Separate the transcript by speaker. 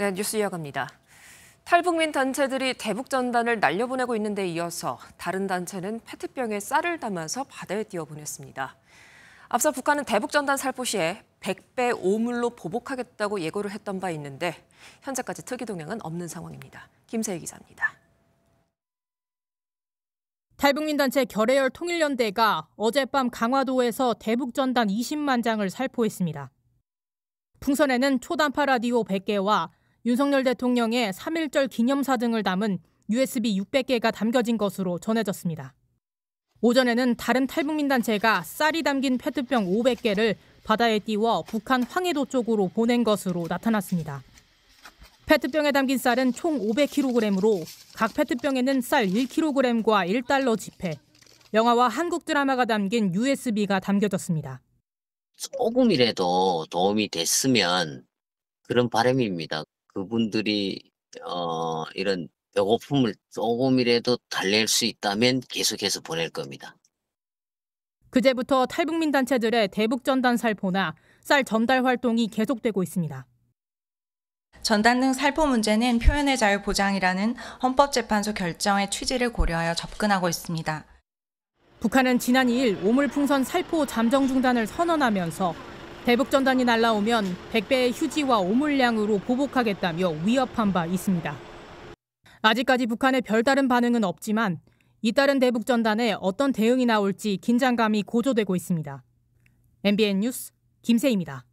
Speaker 1: 네, 뉴스 이어갑니다. 탈북민 단체들이 대북 전단을 날려보내고 있는 데 이어서 다른 단체는 페트병에 쌀을 담아서 바다에 띄워보냈습니다. 앞서 북한은 대북 전단 살포 시에 100배 오물로 보복하겠다고 예고를 했던 바 있는데 현재까지 특이 동향은 없는 상황입니다. 김세희 기자입니다.
Speaker 2: 탈북민 단체 결해열 통일연대가 어젯밤 강화도에서 대북 전단 20만 장을 살포했습니다. 풍선에는 초단파 라디오 100개와 윤석열 대통령의 3.1절 기념사 등을 담은 USB 600개가 담겨진 것으로 전해졌습니다. 오전에는 다른 탈북민 단체가 쌀이 담긴 페트병 500개를 바다에 띄워 북한 황해도 쪽으로 보낸 것으로 나타났습니다. 페트병에 담긴 쌀은 총 500kg으로 각 페트병에는 쌀 1kg과 1달러 지폐, 영화와 한국 드라마가 담긴 USB가 담겨졌습니다.
Speaker 3: 조금이라도 도움이 됐으면 그런 바람입니다. 그분들이 어, 이런 배고픔을 조금이라도 달랠 수 있다면 계속해서 보낼 겁니다.
Speaker 2: 그제부터 탈북민 단체들의 대북 전단 살포나 쌀 전달 활동이 계속되고 있습니다.
Speaker 4: 전단 등 살포 문제는 표현의 자유 보장이라는 헌법재판소 결정의 취지를 고려하여 접근하고 있습니다.
Speaker 2: 북한은 지난 2일 오물풍선 살포 잠정 중단을 선언하면서 대북 전단이 날라오면 100배의 휴지와 오물량으로 보복하겠다며 위협한 바 있습니다. 아직까지 북한의 별다른 반응은 없지만 잇따른 대북 전단에 어떤 대응이 나올지 긴장감이 고조되고 있습니다. MBN 뉴스 김세입니다.